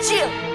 静。